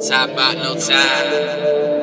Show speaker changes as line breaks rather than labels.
Top out, no time.